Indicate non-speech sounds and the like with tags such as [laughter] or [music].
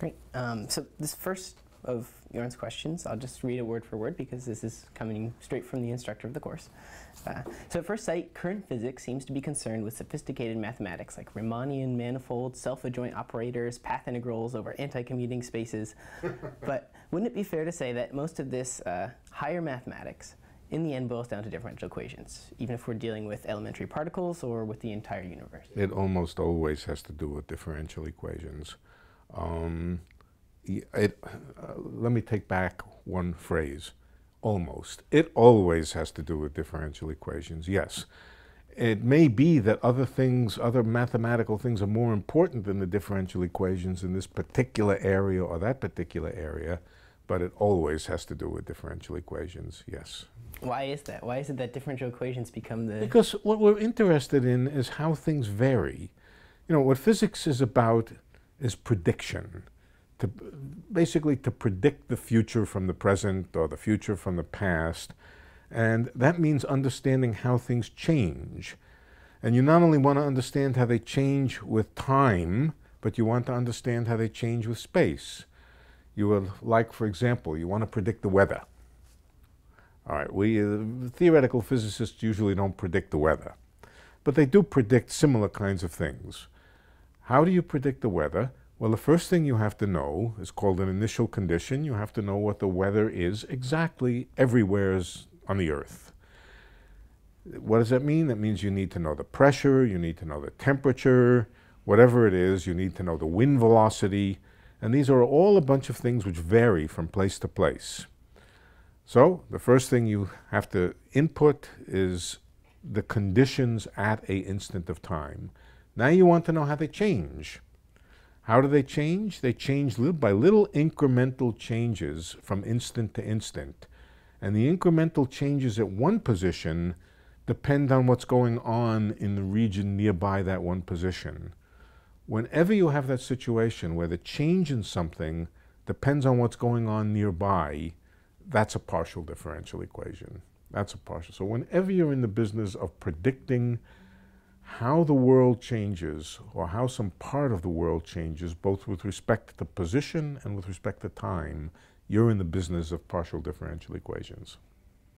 Great. Um, so this first of Jorn's questions, I'll just read it word for word because this is coming straight from the instructor of the course. Uh, so at first sight, current physics seems to be concerned with sophisticated mathematics like Riemannian manifolds, self-adjoint operators, path integrals over anti-commuting spaces. [laughs] but wouldn't it be fair to say that most of this uh, higher mathematics in the end boils down to differential equations, even if we're dealing with elementary particles or with the entire universe? It almost always has to do with differential equations. Um, it, uh, let me take back one phrase, almost. It always has to do with differential equations, yes. It may be that other things, other mathematical things are more important than the differential equations in this particular area or that particular area, but it always has to do with differential equations, yes. Why is that? Why is it that differential equations become the... Because what we're interested in is how things vary. You know, what physics is about is prediction. To, basically to predict the future from the present or the future from the past. And that means understanding how things change. And you not only want to understand how they change with time, but you want to understand how they change with space. You would like, for example, you want to predict the weather. All right, we uh, theoretical physicists usually don't predict the weather, but they do predict similar kinds of things. How do you predict the weather? Well, the first thing you have to know is called an initial condition. You have to know what the weather is exactly everywhere on the earth. What does that mean? That means you need to know the pressure, you need to know the temperature, whatever it is, you need to know the wind velocity, and these are all a bunch of things which vary from place to place. So the first thing you have to input is the conditions at a instant of time. Now you want to know how they change. How do they change? They change little by little incremental changes from instant to instant. And the incremental changes at one position depend on what's going on in the region nearby that one position. Whenever you have that situation where the change in something depends on what's going on nearby, that's a partial differential equation. That's a partial. So whenever you're in the business of predicting how the world changes or how some part of the world changes, both with respect to position and with respect to time, you're in the business of partial differential equations.